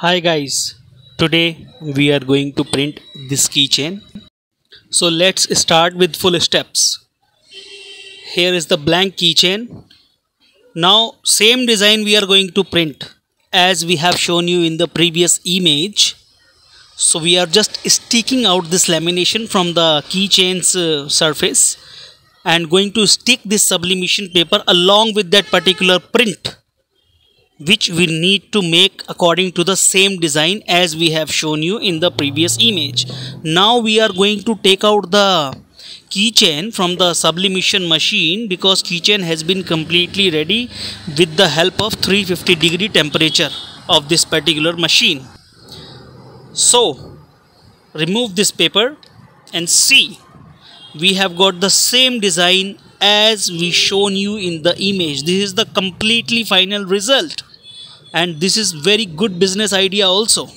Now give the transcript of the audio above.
Hi guys, today we are going to print this keychain. So let's start with full steps. Here is the blank keychain. Now same design we are going to print as we have shown you in the previous image. So we are just sticking out this lamination from the keychain's uh, surface and going to stick this sublimation paper along with that particular print which we need to make according to the same design as we have shown you in the previous image. Now we are going to take out the keychain from the sublimation machine because keychain has been completely ready with the help of 350 degree temperature of this particular machine. So remove this paper and see we have got the same design as we shown you in the image. This is the completely final result. And this is very good business idea also